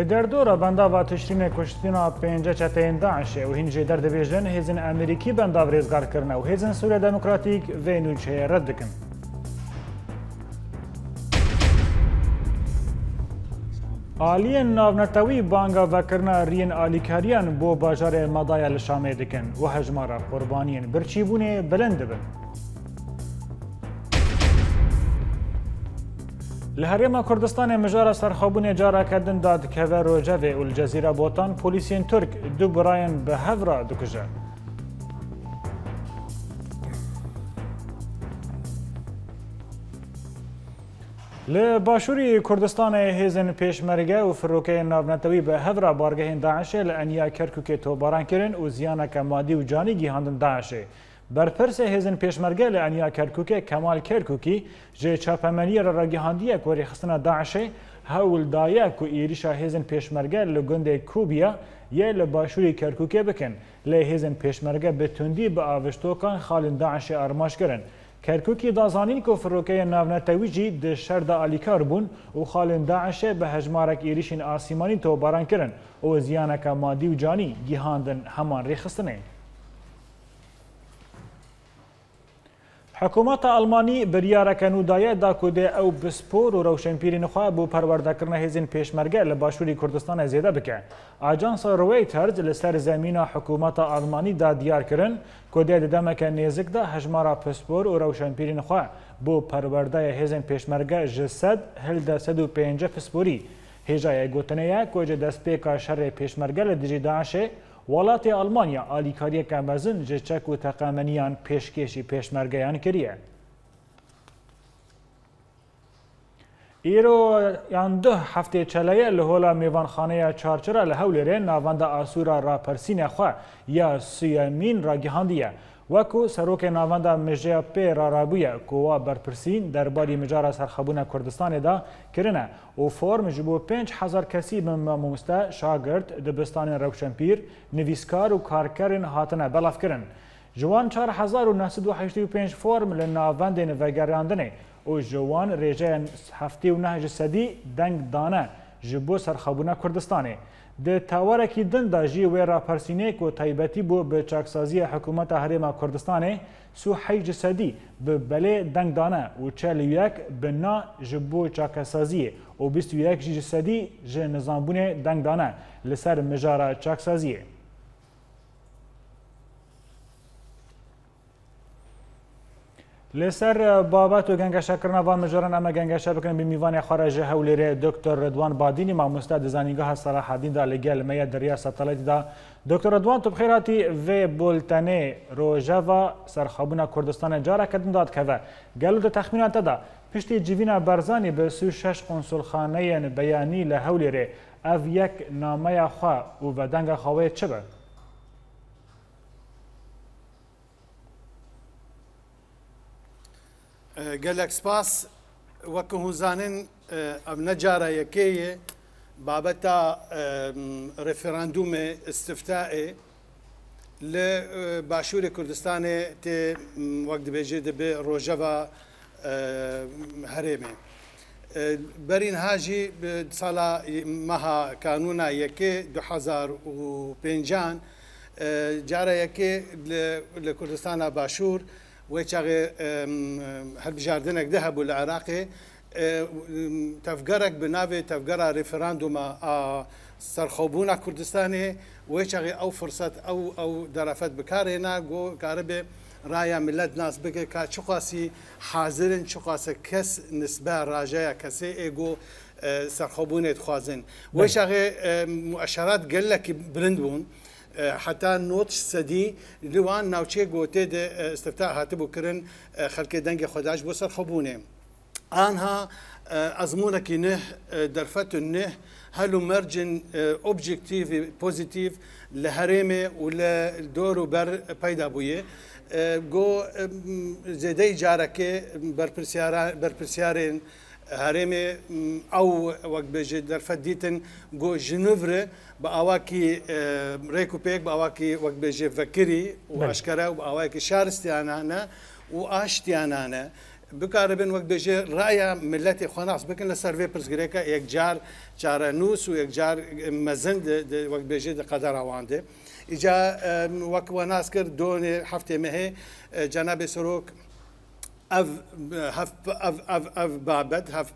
Li derdora benda vatişrînê kuştina pênce çeteyên Daişê û hin jê derdibêjin hêzên Emerîkî benda rêzgarkirine û hêzên Sûriya Demokratîk vê nûçeyê red dikin. Aliyên navnetewî banga vekirina riyên alîkariyan bo bajarê madaya li Şamê dikin û hejmara qurbaniyên birçîbûnê bilind dibin. لهریم کردستان مجار سرخابون جارا کردن داد که و روجه و الجزیره بوتان پولیسین ترک دو براین به هفرا دکجه ل باشوری کردستان هیزن پیشمرگه و فروکه نابنتوی به هفرا بارگه داعش لانیا کرکوک تو باران کرن و زیانه که مادی و جانی گیهاندن داعشه بەرپرسە هێزن پێشمەرگە لە ئەنیا کەرککێ کەمال کەرککی ژێ چاپەمەنیە لە ڕگەهاندیە کۆری خستنە داعشەی هەولدایە و ئێریشا هێزن پێشمەرگە لە گوندێک کوبیە یە لە باشووری کەرککێ بکەن لە هێزن پێشمەرگە بتوندی بە ئاوشتۆکان خاڵن داعشێ ئارماشگەرن. کەرککی دازانین کۆ فرۆکەیە ناونەتەویجی د شەردا ئالیکار بوون و خاڵن داعشێ بە هەژمارەك ئێریشین ئاسیمانی تۆبارانکردن ئەوە زیانەکە مادی و جانی گیهاندن هەمان ڕێخستنەیە. حکومت آلمانی بریارەکەن و دایە دا کودێ ئەو بسپۆر و ڕەوشنپیری نخوا بۆ پەروەردەکردنە هێزین پێشمەرگە لە باشووری کوردستانە زیێدە بکە. ئاجانسا ڕوەی تەرج لەسەر زمینە حکوومەتە ئالمانیدا دیارکردن کودێ دەدەمەکە نێزکدا هەژمارە پسپۆر و ڕەوشنپیری نخوا بۆ پەروەردای هێزین پێشمەرگە ژ سەد هەلدە 150 پسپۆری. هێژایە گوتنەیە کۆجە دەستپێکا شەڕێ پێشمەرگە لە دژی داعشێ وڵاتی ئەلمانیا ئالیکاریەکە مەزن جە چەک و تەقامەنیان پێشکێشی پێشمەرگەیان کردە. ئیرۆ یان ده هەفتێ چەلەیە لە هۆلا میێوانخانەیە چارچرا لە هەولێرێن ناوەندە ئاسوورە ڕاپەرسینەخوا یا سویەمین ڕاگەهاندیە. وەکو سەرۆکێ ناوەندا مژەیە پێ ڕارابووە کۆوا بەرپرسین دەرباری مجارە سەرخەبوونە کوردستانێدا کرنە و فۆرمژ بۆ 5هزار کەسی بمە مۆمستە شاگرد دبستانی ڕەوشەمپیر نویسکار و کارکەرن هاتنە بەڵافکردن. جوان 1995 فۆرم لە ناوەندێن ڤەگەڕاندنێ و جوان ڕێژەیەن هەفتی و نهژ سەدی دەنگ دانە. ji bo serxebûna Kurdistanê. Di tawerekî din da jî wê rapersînê ku taybetî bû bi çaksaziyê hikûmeta Herêma Kurdistanê, Suhey ji sedî bi belê deng dane û çel yek bi na ji bo çakesaziyê û bîst yek jî ji sedî ji nizambûnê deng dane li ser mijara çaksaziyê. لسر بابت و گنگشە کردنەوان مژۆرن ئەمە گەنگشە بکەن بە میوانی خۆرەژە هەولێرێ دکتۆر ڕدوان بادینی مامۆستا دەزانینگەها سەراحادیندا لەگەل مەیە دەریا سەتەلەتدا دکتۆر ڕدوان تبخێراتی وێ بولتەنێ ڕۆژەڤە سەرخەبوونە کوردستانە جارەکەدندات کەوە گەل دە تەخمیناتەدا پشتی جیوینا بەرزانی بە سو شش قۆنسڵخانەیەن بەیانی لە هەولێرێ ئەڤ یەک نامەیە خوا و بەدەنگە خەوەیە چ بە؟ گەلک سپاس وەکو هوزانن ئەم نەجارە یەکەیە بابەتە ڕفێراندومێ استفتاێ لە باشووری کوردستانێ تێ وەک دەبێژێ دەبێ ڕۆژەوە هەرێمێ. بەرین هاژی ساڵا مەها کانونا یەکێ 2005 جارە یەکێ لە کوردستانە باشوور، هل بجاردنك ذهب والعراقي تفجرك بنافي ريفراندوم ريفراندوما سرخوبونا كردستاني ويشاغي او فرصة او او درافات بكارينا جو كاربي رايا ملت ناس بك كا شقاسي حاضرن شقاس كس نسبة راجايا كسي ايجو سرخوبونة خازن ويشاغي مؤشرات قال لك برندون حتا نۆچ سەدی لەوان ناوچێ گۆتێ ئستفتا هاتبوو کردن خەلکی دەنگی خۆداش بۆ سەر خەبوونێ. آنها ئەزمونەکی نه دەرفەت نه هەلو مەرجن ئۆبجکتیوی پۆزیتیو لە هەرێمێ و لە دۆر و بەر پەیدا بووە. گۆ زێدەی جارەکە بەرپرسیارێن هەرێمێ ئەو وەک بێژێ دەرفەدیتن گۆ ژنوورە بە ئاواکی ڕێک و پێک بە ئاواکی وەک بێژێ فەکری و عشکەرە و ئاواکی شارستیانانە و ئاشتیانانە. بکارە بن وەک بێژێ ڕایە ملەتی خۆناس بکەن لە سەرێ پرسگرێکە یەکجار چارە نووس و یەکجار مەزند وەک بێژێ دە قەدەراواندێ. ئیجا وەک وەناس کرد دۆنێ هەفتێ مەهێ جەنابێ سۆرۆک اف هف اف اف اف بابد هف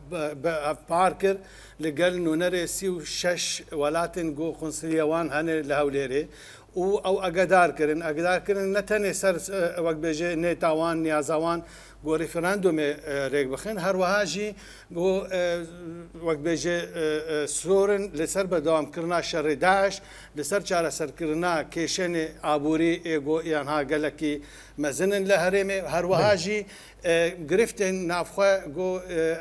هف باركر لقال انه نري سي وشش ولاتن جو خنصريوان هن لهوليري و او اقدار كرن اقدار كرن نتني وقت بيجي نيتاوان نيازاوان بۆ ڕێفراندۆمێ ڕێک بخێن هەروەهاژی بۆ وەک بێژێ سۆرن لەسەر بەداوامکردنا شەڕێداش لەسەر چارەسەرکردنا کێشێنێ ئابووری ئێگۆ یان هاگەلەکی مەزنن لە هەرێمێ هەروەهاژی گرفتن نافخوا گۆ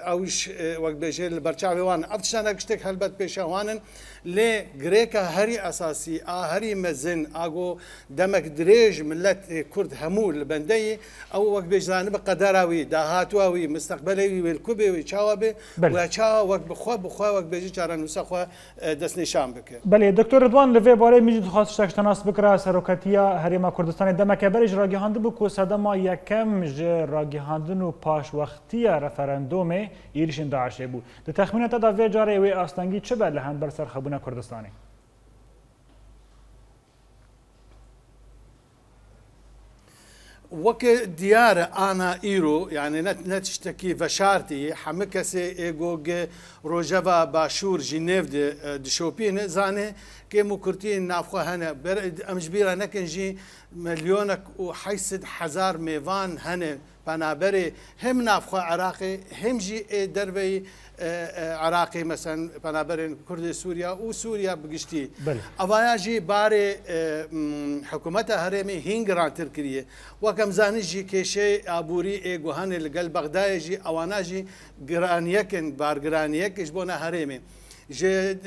ئەوش وەک بێژێ لە بەرچاوێوان ئەفتشانە شتێک هەلبەت پێشەوانن لێ گرێکە هەری ئەساسی ئاهری مەزن ئاگۆ دەمەک درێژ ملەت کورد هەموو لە بەندەی ئەو وەک بێژزانە بە قەدەر کاراوی دا هاتواوی مستقبلی ویل کوبه وی چاوا به و چا وک بخوا بخوا وک بجی چارن وسه خو دست نشان بک بله دکتور ردوان لوی باره میجی خاص شکتناس بکره سروکتیا هریما کوردستان دمکه برج راگیهاند بو کو صدما یکم ژ راگیهاندن و پاش وقتی رفراندوم ایرشن داعش بو د تخمینات دا وی جاره وی استنگی چه بل هم بر سر خبونه کوردستانی وەک ديار انا ايرو يعني نت نتشتكي فشارتي حمكسي ئێگۆگە روجافا باشور جنيف دي دشۆپینە زاني كي و کورتی هنا هەنە ئەمژبیرە نەکەنجی ملیۆنە و حیسد هزار پنابري هم نافخو عراقي هم جي دروي عراقي مثلا پنابرين كرد سوريا و سوريا بقشتي اوايا جي باري حكومة هرمي هينجران تركريه وكم زاني جي كيشي ابوري اي جوهان لقل بغداد جي اوانا جي جرانيكن بار جرانيكش بونا هرمي جي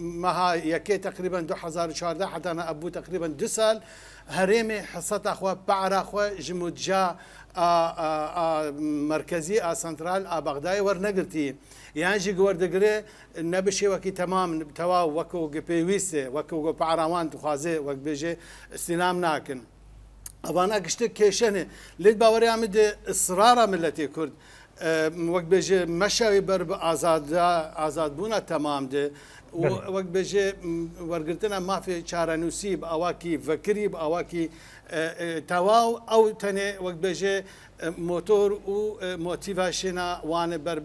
مها يكي تقريبا 2014 حتى انا ابو تقريبا دو سال هرمي حصة اخوة بعر اخوة جمود جا مرکزی ئاسەنترال ئاباغدای وەرنەگرتی یانجی گوەردەگرێ نەبشێوەکی تەمام تەواو وەکو گپێویستێ وەکو گۆ پاراوان توخوازێ وەک بێژێ استینام ناکن. ئەوانە گشتە کێشەنێ لێت باوەریان دێ ئسرارە ملەتی کورد وەک بێژێ مەشەوی بەر بە ئازادبووە تەمامدێ وەک بێژێ وەرگرتنە مافی چارەنووسی بە ئەواکی ڤەکری بە ئەواکی تەواو ئەو تەنێ وەک بێژێ مۆتۆر و مۆتیڤشێنە وانە بەر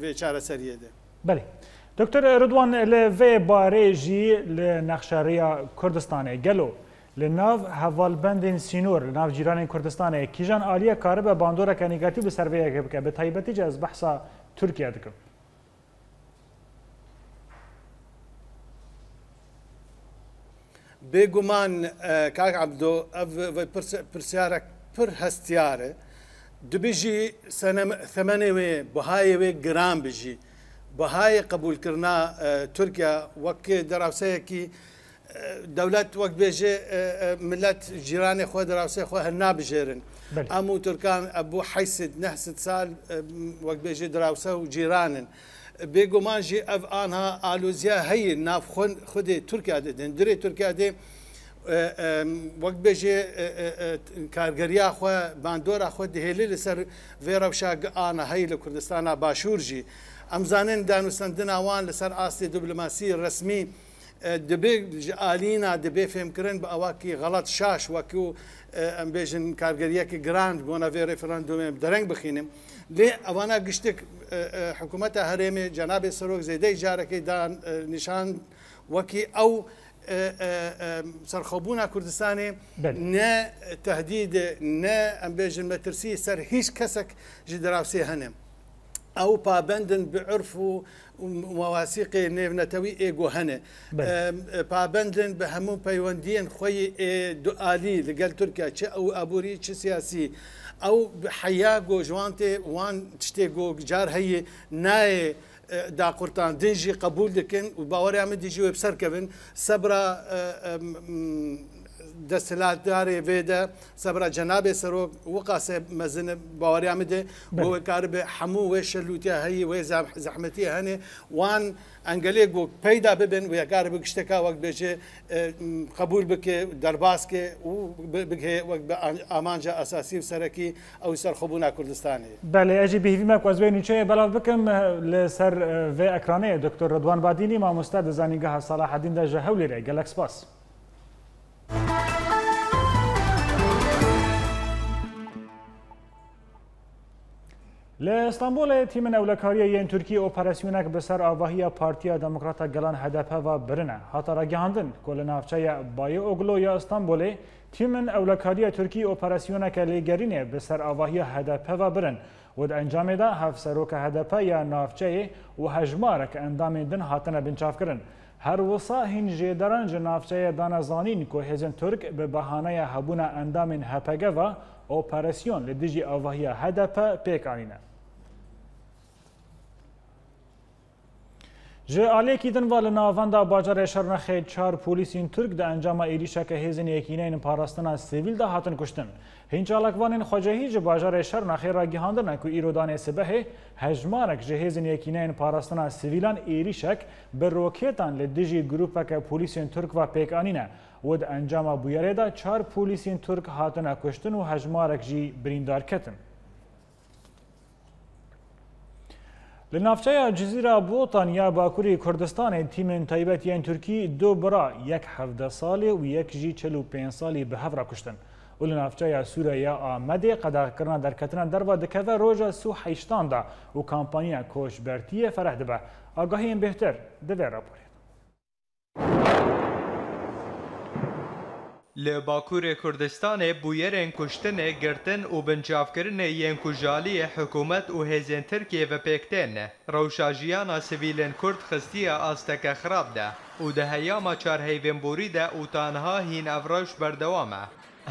بێ چارەسەریەدە. بەێ. دکتۆر ردوان لە وێ بارێژی لە نەخشارەیە کوردستانی گەلۆ لناو هوالبند سینور لناو جیران کردستان کیجان عالیه کار به باندورا کنیگاتی به سرویه که به تایبتی جز بحثا ترکیه دکم بێگومان کاک عبدۆ پرسیارە پر هەستیارە دبژی تەمەێ وێ بەهایە وێ گران بژی بەهایە قبولکردنا تورکیا وەک دەراوسەیەکی دەولەت وەک بێژێ ملەت ژیرانی خۆ دراوسێ خۆ هەر نابژێرن ئەموو تورکان بۆ حیسد نەحسد سال وەک بێژێ دراوسە و جیرانن. بێگومان ژێ ئەف ئاها ئالوزیا هەیە نافخۆن خودێ تورکیا دەدەن درێ تورکیا دێ وەک بێژێ کارگەریا خۆ باندۆرا خۆ دهێلی لەسەر وێڕەوشاگ ئاە هەی لە کوردستانە باشوورژی ئەمزانن دانووسندن ئەوان لەسەر ئاستی دوبلماسی ڕسمی دەبێ ئالینە دەبێ فێمکردن بە ئەواکی غەڵەت شاش وەکو ئەم بێژن کارگەریەکی گراند بۆنە بێ ڕێفرانندۆمێ دەرەنگ بخینم لێ ئەوانە گشتێک حکوومەتە هەرێمێ جەنابێ سەرۆک زێدەی جارەکەی نیشان وەکی ئەو سەرخەبوونا کوردستانی نە تهدید نە ئەم بێژن مەترسی سەر هیچ کەسێک ژ دراوسێ هەنم. ئەو پابندن بعرف و مەواسیقی نێونەتەوی ئێگو هەنێ پابندن بە هەموو پەیوەندیان خۆی دوعالی لەگەل تورکیا چ ئەو ئابووری چ سیاسی ئەو حیا گۆژوان تێ وان شتێک گۆگجار هەیە نایە. دا قورتان دنجی قبول دکن و باوەریانمە دیژی وێبسەرکەون سەبرا دەسەلاتدارێ وێدە سەبرا جەنابێ سەرۆک وقاسێ مەزن باوەریان بدێ بۆ کار بێ هەموو وێ شەلووتیا هەیە وێ زەحمەتی هەنێ وان ئەنگلێک گۆک پەیدا ببن و یەکار بە گشتەکە وەک بێژێ قبول بکێ دەرباسکێ و بگێ وەک بە ئامانجە ئەساسی و سەرەکی ئەو سەرخەبوونا کوردستانی بەێ ئەژی بهیمە کوازبێ نوچەیە بەڵاو بکەم لەسەر وێ ئەکرانەیە دکتۆر ڕدوان بادینی مامۆستا دەزانینگە هەساڵا حەدیندا ژە هەولێرە گەلەکسپاس. لە ئەستانبولێ تیمن ئەولەکاریە یەن تورکی ئۆپەرسیونەك بەسەر ئاواهیە پارتیا دەموکراتە گەلان هەدەپەوە برنە هاتە ڕگەهاندن کۆ لە ناوچەیە باە ئۆگلۆ یا ئەستانبولێ تیمن ئەولەکاریە تورکی ئۆپەرسیونەکە لێگەرینێ بەسەر ئاواهیە هەدەپەوە برن ود ئەنجامێدا هەفسەرۆکە هەدەپە یا ناوچەیە و هەژمارەکە ئەندامێدن هاتنە بنچافکردن. هەروەسا هین ژێدەران جناافچەیە دانەزانین کۆ هێزن تورک بە بەهانەیە هەبوونە ئەندامین هەپەگەوە ئۆپەرسیۆن لە دژی ئاواهیە هەدەپە پێکانینە. Ji alekî din va li navenda bajarê Şernexê çar polîsên Türk di encama êrişeke hêzên yekîneyên in parastina sivîl de hatin kuştin. Hînçalakvanên xwecehî ji bajarê Şernexê ragihandine ku îrodanê sibehê hejmarek ji hêzên yekîneyên parastina sivîlan êrişek bi roketan li dijî grûpeke polîsên Türk ve pêkanîne. Wed encama buyerê de çar polîsên Türk hatine kuştin û hejmarek jî birîndar ketin. لە ناوچەیە جزیرا بۆتان یا باکووری کوردستانی تیمن تایبەتیان تورکی دو بڕا یەک هەفدە ساڵێ و یەکژی چل و پێ ساڵی بە هەفرا کوشتن و لە ناوچەیە سوورە یا ئامەدێ قەداکردنا دەرکەتنە دەربە دەکەوە ڕۆژە سو حیشتاندا و کامپانیا کۆشبەرتیە فەرەح دەبە ئاگاهیان بهتر دەبێ ڕاپۆری Li Bakurê Kurdistanê bûyerên kuştinê, girtin û bincavkirinê yên kujaliyê hikûmet û hêzên Tirkiye vepêktên ne. Rewşa jiyana sivîlên Kurd xistiya asteke xirab de û di heyama çarheyvênborî de û tanha hîn evreş berdewam e.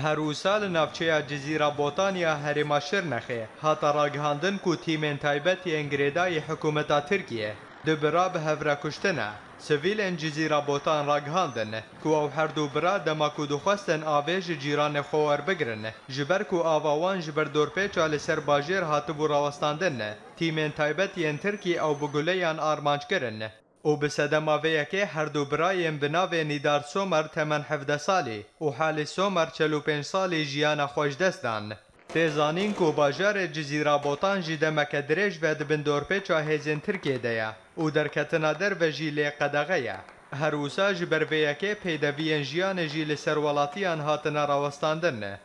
Her û sal navçeya Cizîra Botanya herêma Şirnexê hata ragihandin ku tîmên taybet yên girêdayê hikûmeta Tirkiye دو برا به هفره کشتنه سویلن جزی رابوتان راگهاندن کو او هر دو برا دما کو دخواستن آوه جی جیران خوار بگرن جبر کو آواوان جبر دورپیچا لسر باجیر هاتبو راوستاندن تیمین تایبت ین ترکی او بگولیان آرمانج کرن او به صدما ویکه هر دو برایم بناو نیدار سومر تمن 17 سالی او حال سومر 45 سالی جیان خوش دستان Têzanîn ku bajarê Cizîrabotan jî demeke dirêj ve di bindorpêça hêzên Tirkiye de ye û derketina derve jî lê qedexe ye. Her wisa ji ber vêyekê peydeviyên jiyanê jî li serwelatiyan hatine rawestandin ne.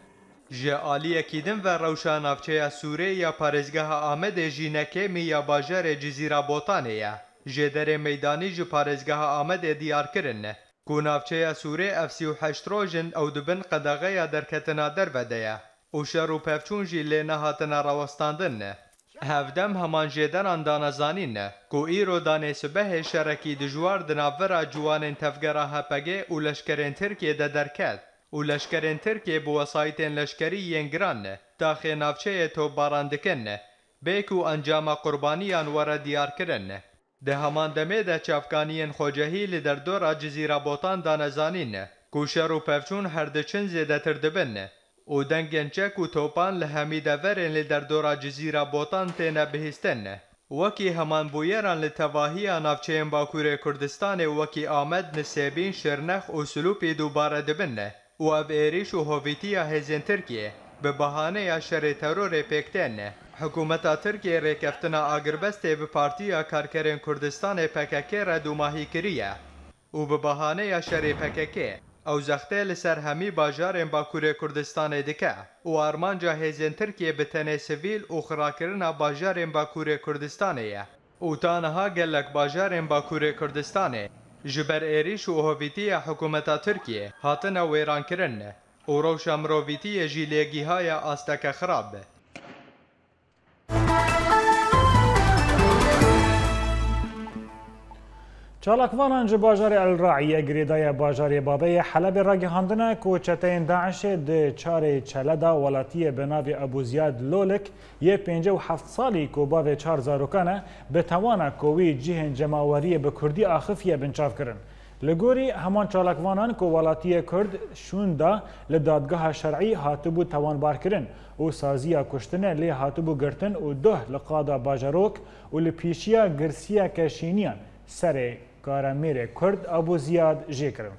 Ji aliyekî din ve rewşa navçeya Sûrê ya parêzgeha Amedê jî nekemî ya bajarê Cizîrabotanê e ye. Jê derê meydanî ji parêzgeha Amedê diyarkirin ne. Ku navçeya Sûrê ev sî û heşt rojin ew dibin qedexe ya derketina derve de ye. او شر و پفچون جیله نه هاتنه راوستاندن نه هفدم همان جیدن آن زانین نه کو ای رو دانه جوار شرکی دجوار دناورا جوان تفگرا هپگه او لشکرین ترکیه ده درکد او لشکرین ترکیه بو وسایتین لشکری ینگران تا داخل تو باراندکن نه بیکو انجام قربانیان وره دیار کرن ده همان دمه ده چفکانیین خوجهی لدردورا جزیرابوتان دانه زانین نه کو شر او پفچون هر دچن زیده تردبن û dengên çek û topan li hemîdeverên li derdora Cizîra Botan têne bihîstin ne. Wekî hemanbûyeran li tevahiya navçeyên Bakurê Kurdistanê wekî Amed Nisêbîn Şirnex û Sulûpê dubare dibin ne û ev êrîş û hovîtiya hêzên Tirkiye bi bahaneya şerê terorê pêktên ne. Hikûmeta Tirkiye rêkeftina Agirbestê bi Partiya Karkerên Kurdistanê PKK re dûmahî kiriye û bi bahaneya şerê PKK ئەو زەختەیە لەسەر هەمی باژارێن باکوورێ کوردستانێ دکە و ئارمانجا هێزێن ترکیە بتەنێ سڤیل و خراکردنا باژارێن باکوورێ کوردستانەیە وتانەها گەلک باژارێن باکوورێ کوردستانێ ji ber êriş û hovîtiya hikûmeta Tirkiye hatine wêrankirin û rewşa mirovîtiye jî lêgîhaya asteke xirab be. چالاکوانان جه باجار الرعیه گریدای باجار بابه حلب را گهاندنه کوچتین داعش ده چار چلدا ولاتی بناوی ابوزیاد لولک یه پینجه و هفت سالی کو باوی چار زاروکانه به توانه کوی جهن جماوری به کردی آخفیه بنچاف کرن. لګوري همان چالاکوانان کو ولاتیه کرد شون دا له دادګه شرعي هاتبو توان بار کړن او سازیا کشتنه له هاتبو ګرتن او ده لقاده باجروک او له پیشیا ګرسیا کشینیان سره کارا میره کرد ابو زیاد جێ کردم.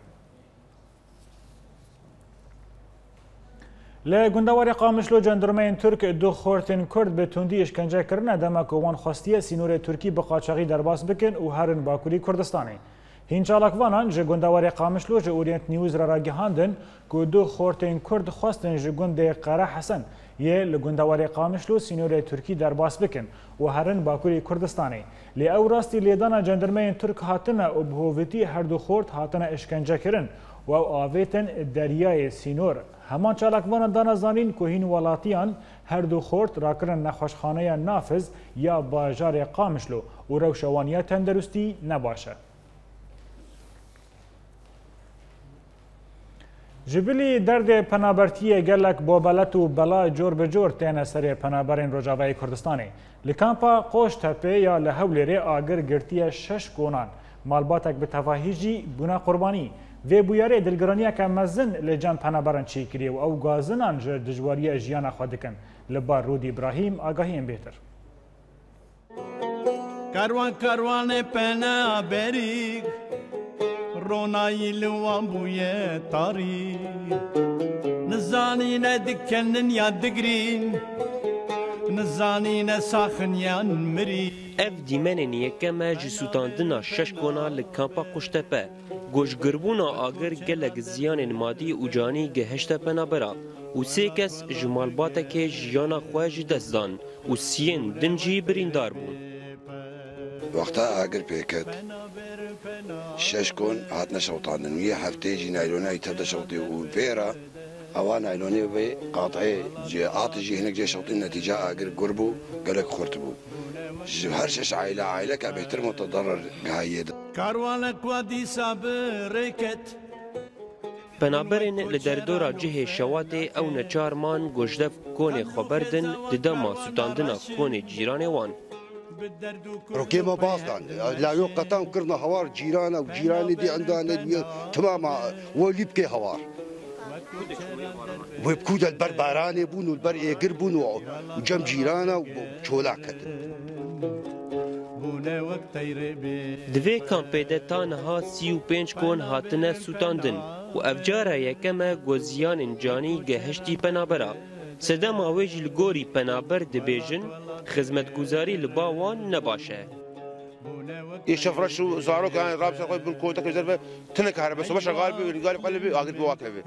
لە گوندەوەری قامشلۆ جەندرمەین تورک دو خۆرتن کورد بە توندی شکنجەکردە دەمەکەوان خواستیە سینورە تورکی بە قاچەقی دەرباس بکەن و هەرن باکووری کوردستانی. هینچالکوانان ji gundawari qamişlo ji Orient News re ragihandin ku du xortên Kurd xwestin ji gundê Qara Hesen یه لگندواری قامشلو سینیور ترکی درباس بکن و هرن باکوری کردستانی لی او راستی لیدانا جندرمین ترک هاتنه و بهوویتی هر دو خورد هاتنه اشکنجه کرن و او آویتن دریای سینور همان چالکوان دانا زانین که هین ولاتیان هر دو خورد راکرن نخوشخانه نافذ یا باجار قامشلو و روشوانیه تندرستی نباشه جبلی درد پنابرتی گلک با بلت و بلا جور به جور تین سر پنابرین رجاوه کردستانه لکامپا قوش تپه یا لحول ری آگر گرتی شش گونان مالباتک به تفاهیجی بنا قربانی و بویاره دلگرانی که مزن لجان پنابران چی کری و او گازنان جر دجواری جیان خودکن لبار رود ابراهیم آگاهی ام بهتر کاروان کاروان پنابری ڕۆناییلوان بووە تاری نزانی نەدکەنن یا دگرین نزانی نەساخنیان مری ئەف دیمەنێن یەکەمە ji سووتاندنا شەش کۆنا li kampa قوشتەپە گۆشگربوونا ئاگر gelek ziyanên madî û canî gehşte penabera û sê kes ji malbatekê jiyana xwe ji dest dan û siyên din jî birîndar bûn. وقتا اگر پیکت شش کن هات نشوطان یه هفته جی نایلونه ایت هدا شوطی و پیرا اوان نایلونه به قاطعه جی جي جی هنگ جی شوطی نتیجه اگر قربو قالك خورت بو هر شش عائله عائله که بهتر متضرر گهید کاروانک و دی صبرکت بنابراین لدردورا جه شواته او نچارمان گوجدف کونه خبردن ددما سوتاندنا کونه جیران وان ركيمة باصدان لا يوقتان كرنا هوار جيرانا وجيراني دي عندنا تماما وليبكي هوار وبكود البر باراني بون والبر ايقر بون وجم جيرانا وشولاكت دوی کامپیده تانها سی و پینج کون هاتنه سوتاندن و افجاره یکمه گوزیان جانی گهشتی پنابرا سدم پنابر سدەم ئەوێژ لە گۆری پەنابەر دەبێژن خزمەتگوزاری لە زارو که يشفرش رابطه يعني رابط کوتاه کرد به تنك کاره بس باشه غالب قال قلبي أقعد بواكلبي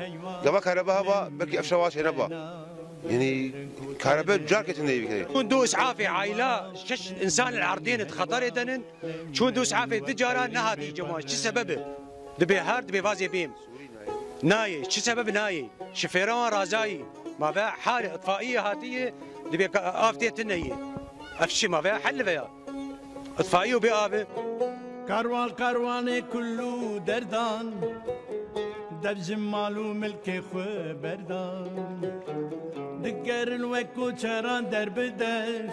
قبا كهربا هبا بكي أفشواش هنا با یعنی کاره به جار جارك تندي بكري چون دو عافية عائلا شش إنسان العردين خطر دنن چون شون دوس عافية تجارة نهادي جماعة شو سببه هر دبی وازی بیم نايي شو سبب نايي شفيران رازایی ما بها حاله اطفائيه هاتيه دبي افتيه تنيه افشي ما بها حل بها اطفائيه وبيابه كاروان كاروان كلو دردان در جمال و ملک خو بردان دگرن و کوچران در بدر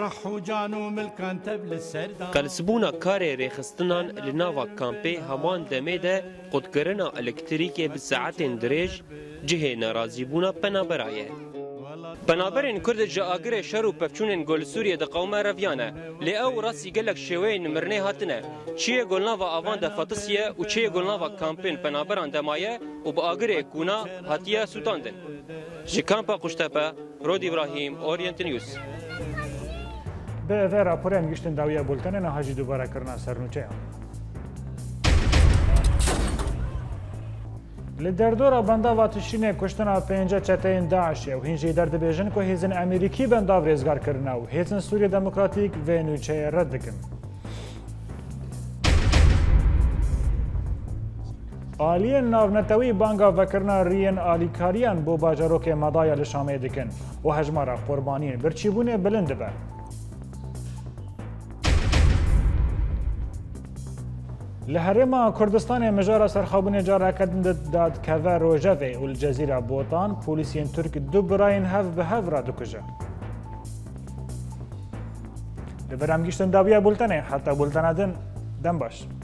رحو جانو ملکان تبل سردان قلسبونا کاری ریخستنان لناوا کامپی همان دميدة قد قدگرنا الکتریکی بساعتین دریج cihê narazîbûna penaberan ye. Penaberên Kurd ji agirê şer û pevçûnên gol Sûriye di qewma reviyan e. Lê ew rastî gelek şêweyên mirinê hatine. Çiye golnava avan de Fatisiye û çiye golnava kampên penaberan demaye û bi agirê Kuna hatiye sutandin. Ji kampa Quştepe, Rod İbrahim, Orient News. Bi vê raporên giştin dawiya bultenê nahajî dubara kirina sernoçeyan. لە دەردۆرە بەندا واتشینێک کوشتنا پێنج چەتەین داعشێ و هینجی دەردەبێژن کە هێزن ئەمریکی بەندا ڕێزگارکردنا و هێزن سووریە دەموکراتیک ڤێنوچەیە ڕەت دەکەن. ئالیە ناونەتەوەی بانگا بەکردنا ڕیەن ئالیکاریان بۆ باجارۆکێ مەدایە لە شامێ دکن و هەژمارە قۆربانیە برچی بوونێ بلند دەبە. لهرما کردستان مجارا سرخابون جارا کدند داد بوتان روجافي ترک دو بوليسيين ترك هف به هف را كجا لبرامجيشتن گشتن بولتاني حتی بولتنه دن دن باش